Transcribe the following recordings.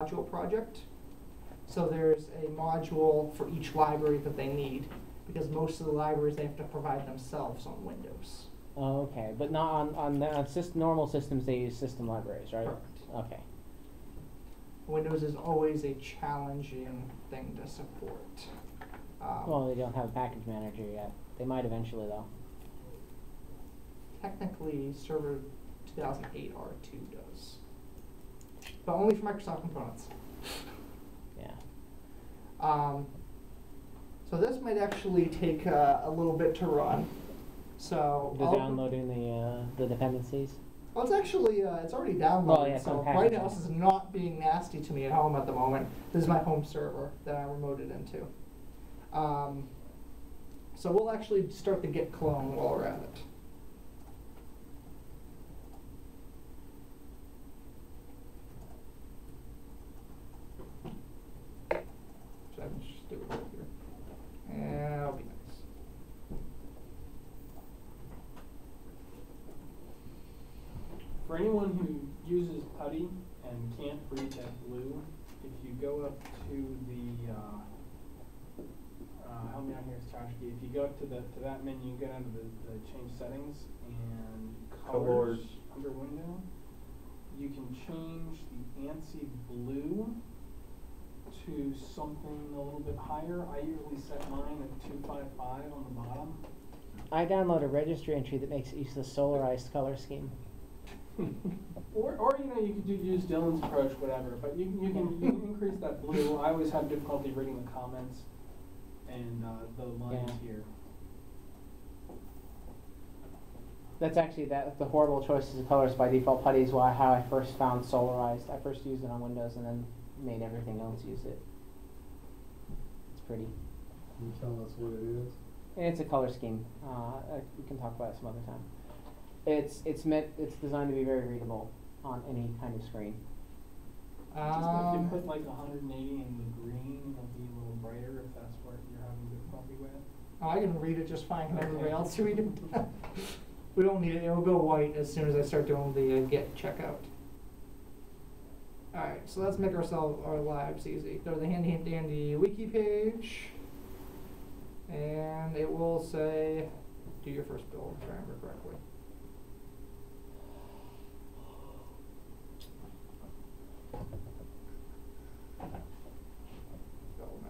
module project. So there's a module for each library that they need, because most of the libraries they have to provide themselves on Windows. Oh, okay, but not on, on, the- on normal systems, they use system libraries, right? Correct. Okay. Windows is always a challenging thing to support. Um, Well, they don't have a package manager yet. They might eventually though. technically, Server 2008 R2 does, but only for Microsoft components. Yeah. Um, so this might actually take uh, a little bit to run. So The downloading the, uh, the dependencies. Well, it's actually uh, it's already downloaded. Well, yeah, so Bright. House is not being nasty to me at home at the moment. This is my home server that I remoted into. Um, so we'll actually start the git clone while we're at it. So I can just do it right here. And that'll be nice. For anyone who uses putty and can't read that blue, if you go up to the, uh, uh, help me out here, Satoshi, if you go up to that menu, you down to the, the change settings and colors Colors. under window, you can change the ANSI blue to something a little bit higher. I usually set mine at two five five on the bottom. I download a registry entry that makes use of the solarized color scheme. Or, or, you know, you could do, use Dylan's approach, whatever, but you, you can, you can increase that blue. I always have difficulty reading the comments and, uh, the lines Yeah. here. That's actually that the horrible choices of colors by default putty is why how I first found solarized. I first used it on Windows and then made everything else use it. It's pretty. Can you tell us what it is? It's a color scheme. Uh, uh, we can talk about it some other time. It's it's meant it's designed to be very readable on any kind of screen. Just if you Um, put like hundred and eighty in the green, it'll be a little brighter if that's what you're having difficulty with. I can read it just fine. Can everybody else read it? we don't need it. It'll go white as soon as I start doing the uh, git checkout. All right, so let's make ourselves our lives easy. Go to the handy dandy wiki page, and it will say, "Do your first build." If I remember correctly. Build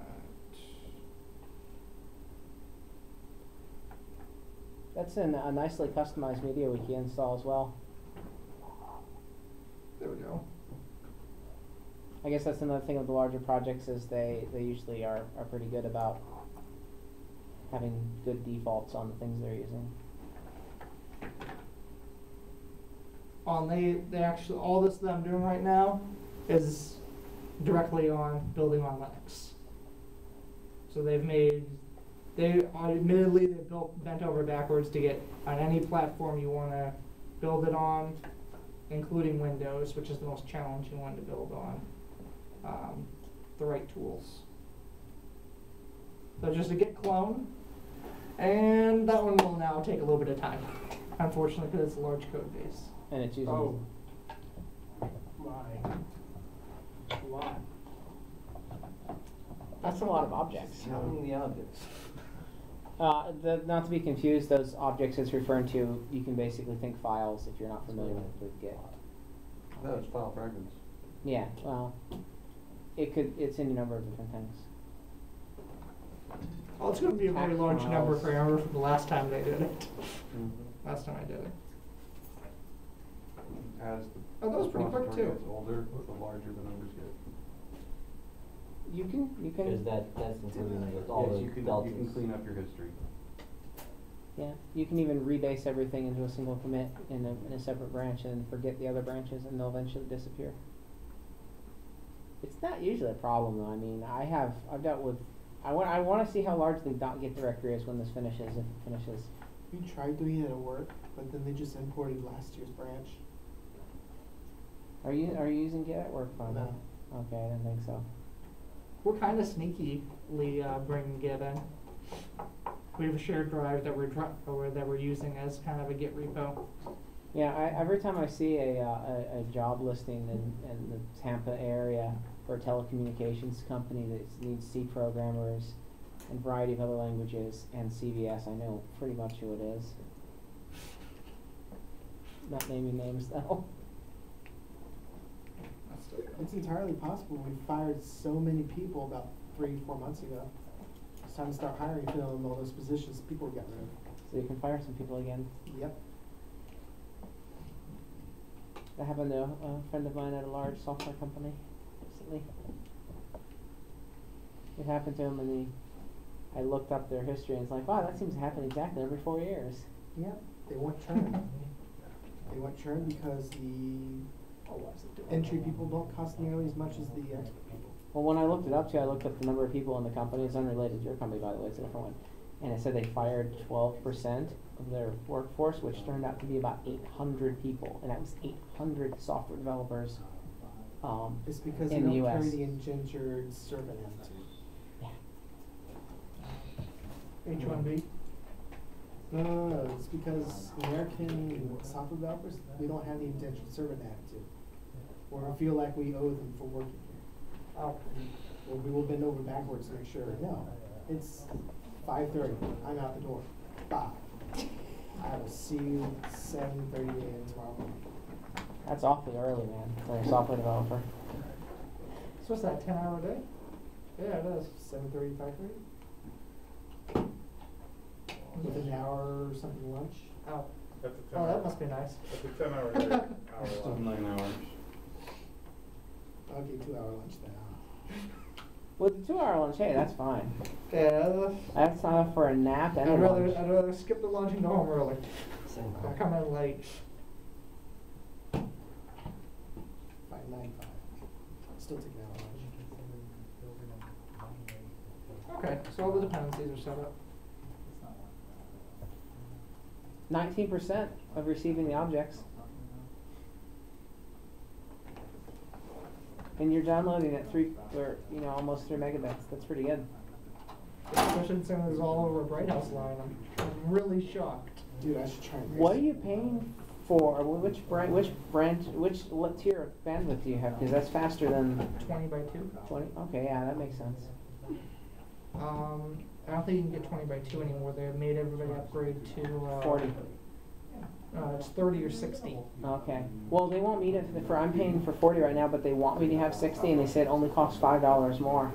That's in a nicely customized media wiki install as well. There we go. I guess that's another thing with the larger projects is they, they usually are, are pretty good about having good defaults on the things they're using. on they they actually all this that I'm doing right now is directly on building on Linux. So they've made they admittedly they built bent over backwards to get on any platform you want to build it on, including Windows, which is the most challenging one to build on. Um, the right tools. So just a git clone, and that one will now take a little bit of time, unfortunately, because it's a large code base. And it's using Oh. Why? Why? that's a lot of objects. Counting the objects. Uh, the, not to be confused, those objects it's referring to, you can basically think files if you're not familiar with, with Git. No, it's file fragments. Yeah, well, it could, it's in a number of different things. Well, it's going to be a very Pack large number if I remember from the last time they did it. Mm-hmm. Last time I did it. As the Oh, that was pretty quick, too. gets older, the larger the numbers get. You can, you can. Is that, that's including with all Yes, the you can, deltas? you can clean up your history. Yeah, you can even rebase everything into a single commit in a, in a separate branch and forget the other branches and they'll eventually disappear. It's not usually a problem though, I mean, I have, I've dealt with, I want, I wanna see how large the dot git directory is when this finishes, if it finishes. We tried doing it at work, but then they just imported last year's branch. Are you, are you using Git at work, by the way? No. Okay, I didn't think so. We're kind of sneakily uh, bringing Git in. We have a shared drive that we're or that we're using as kind of a Git repo. Yeah, I, every time I see a, uh, a, a job listing in, in the Tampa area, for a telecommunications company that needs C programmers and a variety of other languages, and CVS, I know pretty much who it is. Not naming names though. That's still good. It's entirely possible. We fired so many people about three, four months ago. It's time to start hiring, filling all those positions people got rid of. So you can fire some people again. Yep. That happened to a uh, friend of mine at a large software company recently. It happened to him and he, I looked up their history and it's like, wow, that seems to happen exactly every four years. Yep. They want churn. they want churn because the Oh, why is it doing entry people don't cost nearly as much as the expert people. Well, when I looked it up too, I looked up the number of people in the company. It's unrelated to your company, by the way. It's a different one. And it said they fired twelve percent of their workforce, which turned out to be about eight hundred people, and that was eight hundred software developers. Um, It's because In you don't carry US. the engendered servant attitude. H one B? No, no, no, it's because American software developers, we don't have the indentured servant attitude. Or I feel like we owe them for working here. Oh, Or we will bend over backwards to make sure, no, it's five thirty, I'm out the door, bye. I will see you seven thirty AM tomorrow morning. that's awfully early, man, for a software developer. so what's that, ten hour day? Yeah, it is. Seven thirty, five thirty? With an hour or something lunch? Oh, That's a ten oh, that hour, must be nice. that's a ten hour day, hour Still nine hours. I'll give two hour lunch then. With the two-hour lunch, hey, that's fine. Yeah, uh, That's not enough for a nap and a I'd rather, lunch. I'd rather skip the lunch and go home early. Same. I come in late. Five ninety-five. Still take an hour lunch. Okay, so all the dependencies are set up. Nineteen percent of receiving the objects. And you're downloading at three, or, you know, almost three megabits. That's pretty good. Especially since it's all over a Bright House line. I'm, I'm really shocked. Dude, I should try and. What are you paying for? Which brand? Which branch? Which what tier of bandwidth do you have? Because that's faster than Twenty by two. twenty. Okay, yeah, that makes sense. Um, I don't think you can get twenty by two anymore. They made everybody upgrade to, uh. Forty. Uh, it's thirty or sixty. Okay. Well, they want me to. For I'm paying for forty right now, but they want me to have sixty, and they said it only costs five dollars more.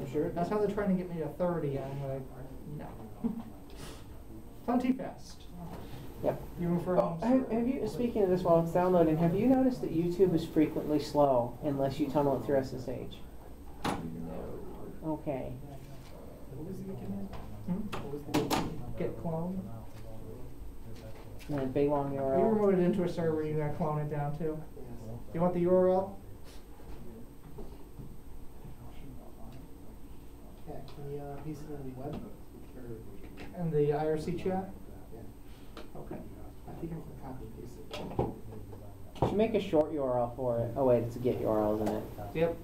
I'm sure. That's how they're trying to get me to thirty, and I'm like, no. Plenty fast. Yep. Even for Oh, have, have you? Speaking of this, while it's downloading, have you noticed that YouTube is frequently slow unless you tunnel it through SSH? Okay. What was the command? Hmm? What was the? Git clone. And then big long You URL. remote it into a server, you gotta clone it down too. Yes. You want the URL? Yeah, can you, uh, paste it on the web? In the IRC chat? yeah, Okay. I think I can copy and paste it. You should make a short URL for it. Oh wait, it's a git URL, isn't it? Yep.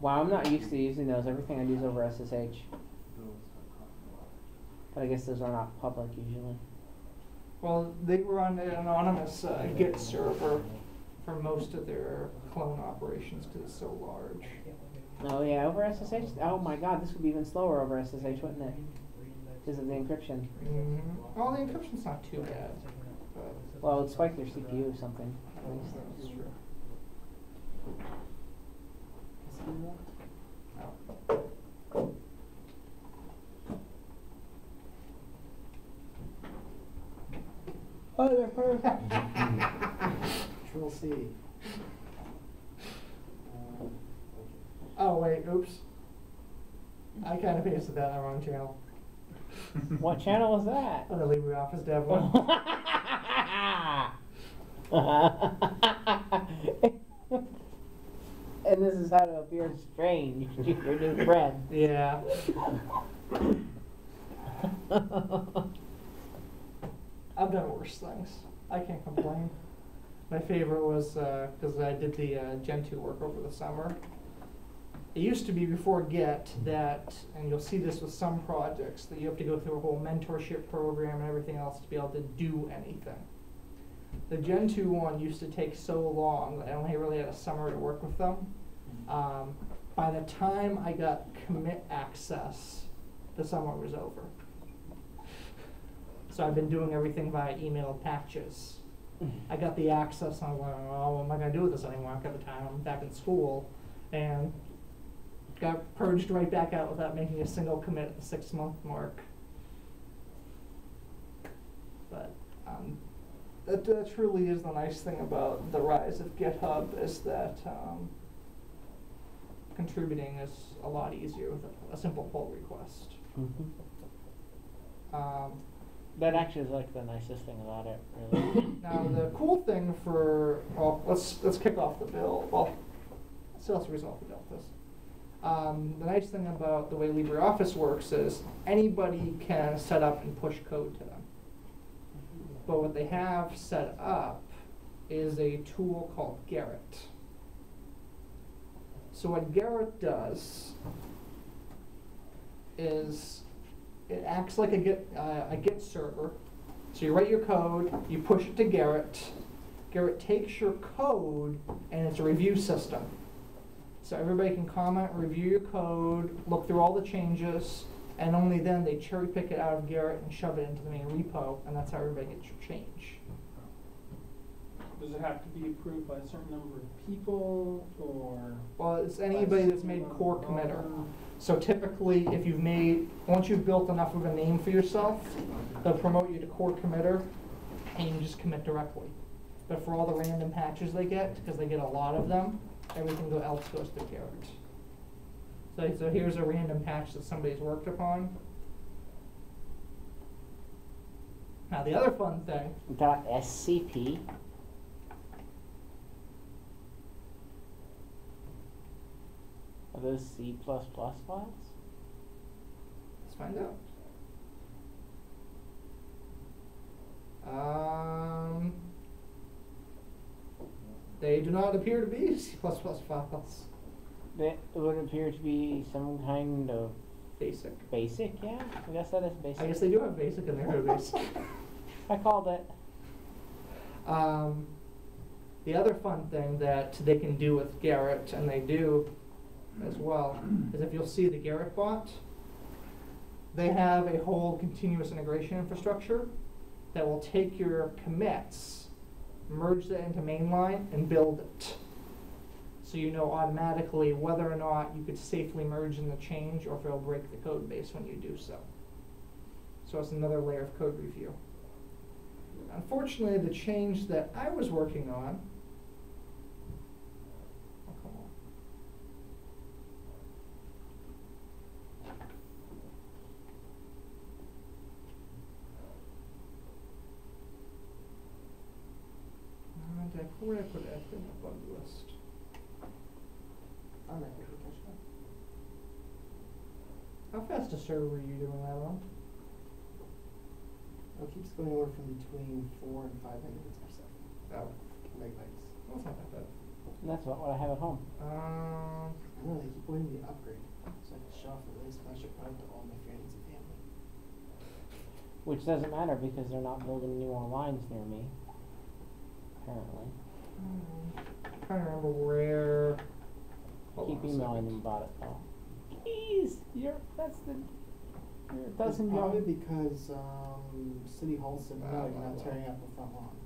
Wow, I'm not used to using those. Everything I do is over SSH. But I guess those are not public usually. Well, they run an anonymous uh, Git server for most of their clone operations because it's so large. Oh yeah, over SSH. Oh my God, this would be even slower over SSH, wouldn't it? Because of the encryption. Mm-hmm. Well, the encryption's not too bad. Well, it would spike their CPU or something. At least. that's true. Oh, they're perfect. Control C. Uh, Oh wait, oops. I kind of pasted that on the wrong channel. what channel was that? On the LibreOffice Dev one. and this is how to appear strange. to Your new friend. yeah. I've done worse things. I can't complain. My favorite was because I did the uh, Gentoo work over the summer. It used to be before Git that, and you'll see this with some projects, that you have to go through a whole mentorship program and everything else to be able to do anything. the Gentoo one used to take so long that I only really had a summer to work with them. Um, by the time I got commit access, the summer was over. So I've been doing everything via email patches. I got the access, and I'm like, oh, what am I gonna do with this anymore? I've got the time, I'm back in school, and got purged right back out without making a single commit at the six month mark. But um, that, that truly is the nice thing about the rise of GitHub is that um, contributing is a lot easier with a, a simple pull request. Mhm. Um, That actually is like the nicest thing about it, really. Now, the cool thing for, well, let's, let's kick off the bill, well, still let's resolve the bill first. Um, the nice thing about the way LibreOffice works is anybody can set up and push code to them. But what they have set up is a tool called Gerrit. So what Gerrit does is it acts like a Git, uh, a Git server. So you write your code, you push it to Gerrit. Gerrit takes your code and it's a review system. So everybody can comment, review your code, look through all the changes, and only then they cherry pick it out of Gerrit and shove it into the main repo, and that's how everybody gets your change. Does it have to be approved by a certain number of people, or? Well, it's anybody that's made core committer. So typically, if you've made, once you've built enough of a name for yourself, they'll promote you to core committer, and you just commit directly. But for all the random patches they get, because they get a lot of them, everything else goes through Gerrit. So, so here's a random patch that somebody's worked upon. Now, the other fun thing, Dot SCP. Those C plus plus files? let's find out. Um, they do not appear to be C++ plus files. That would appear to be some kind of Basic. basic, yeah? I guess that is basic. I guess they do have basic in their database. I called it. Um, the other fun thing that they can do with Gerrit, and they do as well, is if you'll see the Gerrit bot, they have a whole continuous integration infrastructure that will take your commits, merge that into mainline, and build it. So you know automatically whether or not you could safely merge in the change or if it'll break the code base when you do so. So it's another layer of code review. Unfortunately, the change that I was working on. Oh, come on. Uh, did I, where did I put it? I put it in the bug list. I'm not gonna catch that. How fast a server are you doing that on? It keeps going anywhere from between four and five megabits per second, Oh, megabytes. well, it's not that bad. And that's what, what I have at home. Um, I know, they keep wanting me to upgrade, so I can show off the latest Flash product to all my friends and family. Which doesn't matter because they're not building new lines near me. Apparently. I'm trying to remember where. hold Keep on a emailing second. them about it though. Please, you're that's the you're a It's dozen probably young. because, um, City Hall said, no, you're blah, not blah. tearing up the front lawn.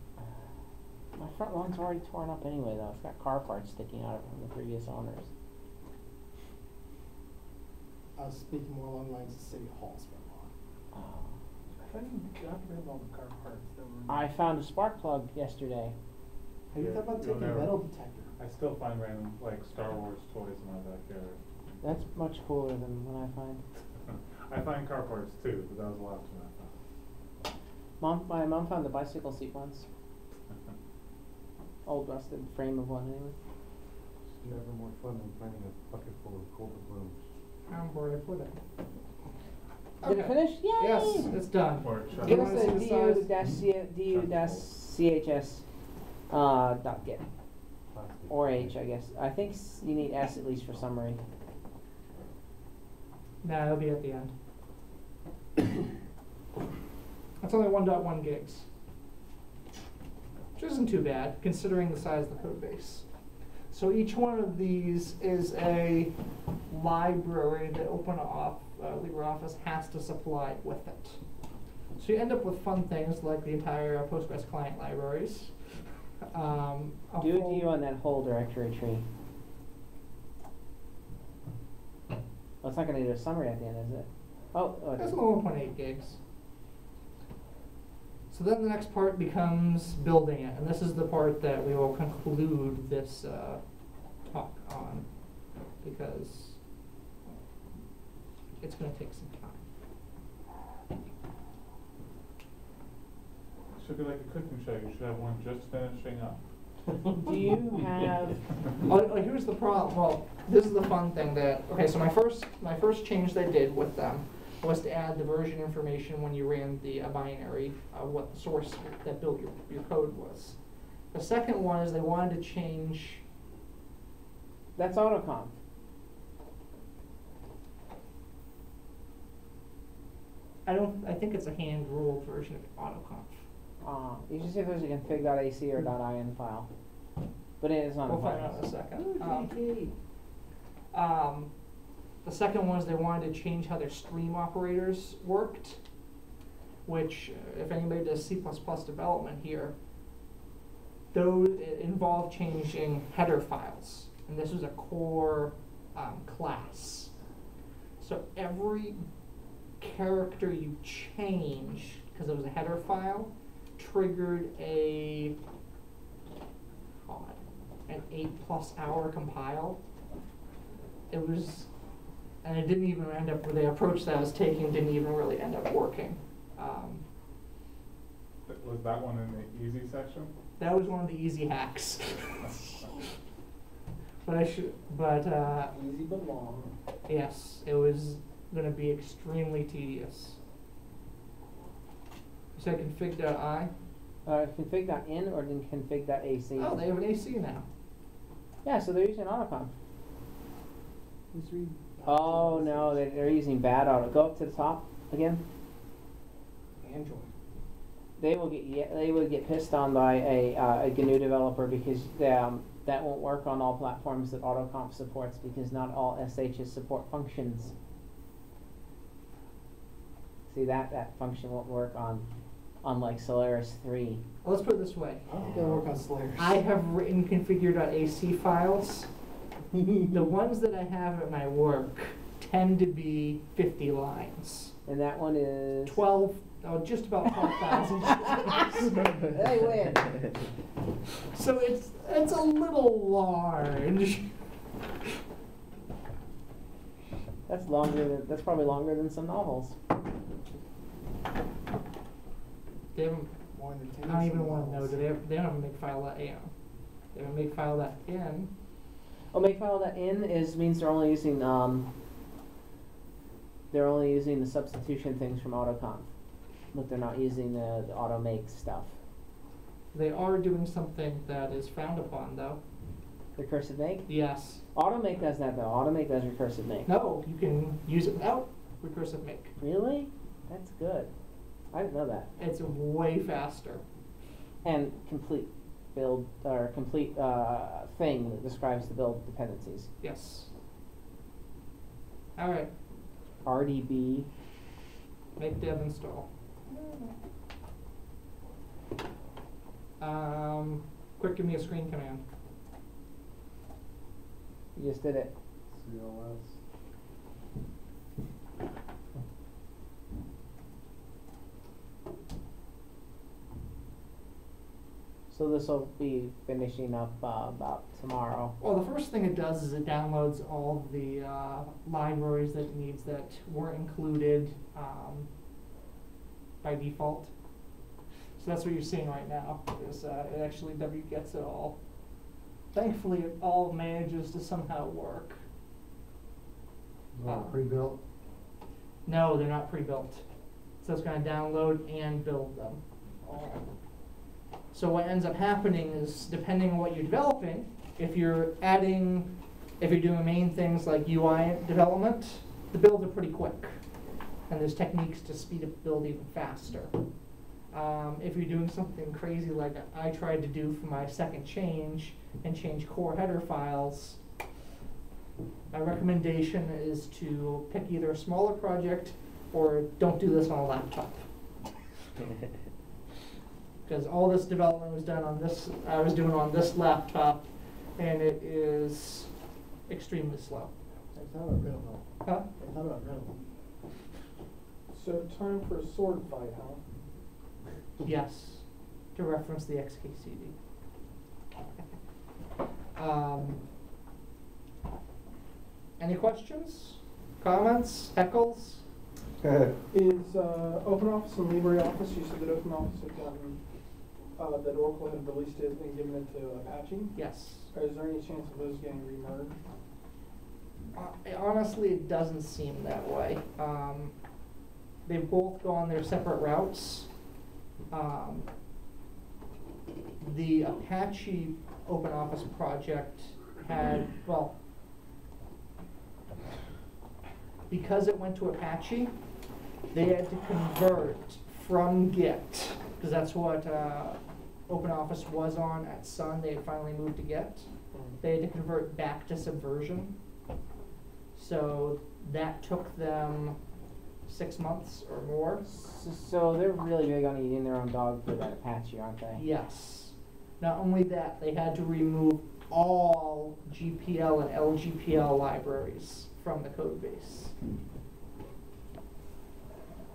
My front lawn's already torn up anyway though. It's got car parts sticking out of it from the previous owners. I was speaking more along the lines of City Hall's front lawn. Oh. I thought you got rid of all the car parts that were. in I there. found a spark plug yesterday. Have you Yeah, thought about taking a never- metal detector? I still find random, like, Star Wars toys in my backyard. That's much cooler than what I find. I find car parts too, but that was the last one I Mom, my mom found the bicycle seat once. Old rusted frame of one anyway. It's never more fun than finding a bucket full of cold balloons. Um, where did I put it? Did it finish? Yay! Yes, it's done. Give us wanna a the du dash du dash chs uh, dot git or h I guess. I think s- you need s at least for summary. Nah, it'll be at the end. That's only one dot one gigs. which isn't too bad considering the size of the code base. So each one of these is a library that Open off, uh, LibreOffice has to supply with it. So you end up with fun things like the entire uh, Postgres client libraries. Um, a Do it to whole- you on that whole directory tree. Well, it's not gonna do a summary at the end, is it? Oh, oh, it That's only one point eight gigs. So then the next part becomes building it, and this is the part that we will conclude this uh, talk on, because it's going to take some time. Should be like a cooking show, you should have one just finishing up. Do you have, Oh, oh, here's the problem. Well, this is the fun thing that okay. So my first my first change they did with them was to add the version information when you ran the uh, binary of what the source that built your your code was. The second one is they wanted to change. that's AutoConf. I don't. I think it's a hand ruled version of AutoConf. Uh, you should see if there's a config.ac or .in file. But it is on the We'll find out in a file. second. Um, Um, the second one is they wanted to change how their stream operators worked, which, uh, if anybody does C++ development here, those involve changing header files, and this was a core um, class. So every character you change, because it was a header file, triggered a God, an eight plus hour compile it was, and it didn't even end up, the approach that I was taking didn't even really end up working. Um, Was that one in the easy section? that was one of the easy hacks. but I should, but uh, Easy but long. yes, it was going to be extremely tedious. Said config.i? Uh, config.in or then config.ac? Oh, they have an AC now. Yeah, so they're using read. Oh, no, they- they're using bad auto. Go up to the top again. Android. They will get ye- they will get pissed on by a, uh, a GNU developer because um, that won't work on all platforms that AutoConf supports because not all SHs support functions. See that that function won't work on on like Solaris three. Let's put it this way. I don't think they'll work on Solaris. I have written configure.ac files. the ones that I have at my work tend to be 50 lines. And that one is 12, oh, just about 12,000. Hey, win. so it's it's a little large. That's longer than that's probably longer than some novels. They haven't, More than I don't even some want to know. Do they have, they don't have a make file that in. They have a make file that in. Oh, makefile that in is means they're only using um. They're only using the substitution things from AutoConf, but they're not using the, the auto make stuff. They are doing something that is frowned upon, though. Recursive make. Yes. Automake does that though. Automake does recursive make. No, you can use it without recursive make. Really? That's good. I didn't know that. It's way faster. And complete build or complete uh, thing that describes the build dependencies. Yes. All right. RDB. Make dev install. Um, quick, give me a screen command. You just did it. CLS. So this will be finishing up uh, about tomorrow. Well, the first thing it does is it downloads all the uh, libraries that it needs that weren't included um, by default. So that's what you're seeing right now. Is uh, it actually W gets it all. Thankfully, it all manages to somehow work. Well, Oh. pre-built. No, they're not pre-built. So it's going to download and build them. So what ends up happening is, depending on what you're developing, if you're adding, if you're doing main things like UI development, the builds are pretty quick. And there's techniques to speed up build even faster. Um, if you're doing something crazy like I tried to do for my second change and change core header files, my recommendation is to pick either a smaller project or don't do this on a laptop. Because all this development was done on this, I was doing on this laptop, and it is extremely slow. I thought about rental. Huh? I thought about rental. So time for a sword fight, huh? Yes, to reference the XKCD. Um, any questions, comments, heckles? Is, uh, Open Office and LibreOffice, you said that Open Office had gotten, uh, that Oracle had released it and given it to Apache? Yes. Or is there any chance of those getting remerged? Uh, honestly, it doesn't seem that way. Um, they've both gone their separate routes. Um, the Apache Open Office project had, well, because it went to Apache, they had to convert from Git, because that's what uh, Open Office was on at Sun. They had finally moved to Git. Hmm. They had to convert back to Subversion. So that took them six months or more. S- So they're really big on eating their own dog for that Apache, aren't they? Yes. Not only that, they had to remove all GPL and LGPL libraries from the code base.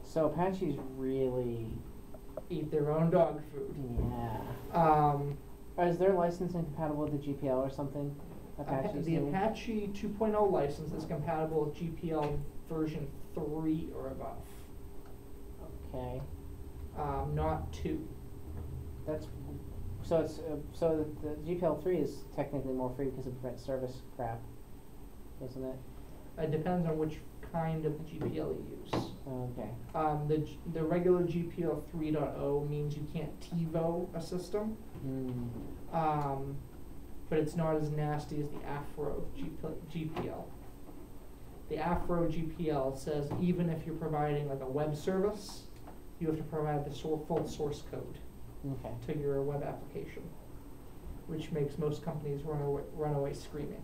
So Apache's really, Eat their own dog food. yeah. Um, Or is their license incompatible with the GPL or something? Apa- Apache's the new? Apache 2.0 license is compatible with GPL version 3 or above, Okay, um, not 2. that's, so it's, uh, so the, the GPL three is technically more free because it prevents service crap, isn't it? It depends on which kind of the GPL you use. Okay, Um, the, G- the regular GPL 3.0 means you can't TiVo a system, hmm, um, but it's not as nasty as the Affero GP- GPL. The Affero GPL says even if you're providing like a web service, you have to provide the sor- full source code okay. to your web application, which makes most companies run away, run away screaming.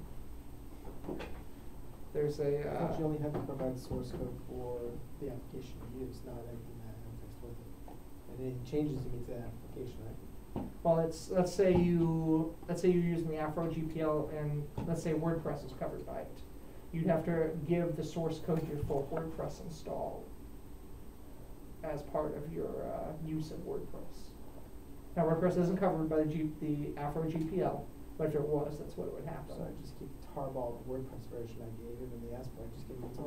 There's a, thought you uh, only have to provide the source code for the application you use, not everything that happens with it. And any changes you make to that application, right? well, it's, let's say you, let's say you're using the Affero GPL and let's say WordPress is covered by it. You'd have to give the source code your full WordPress install as part of your, uh, use of WordPress. Now, WordPress isn't covered by the G, the Affero GPL, but if it was, that's what it would happen. So I just keep tarball the WordPress version I gave him and they asked for, I just give him. the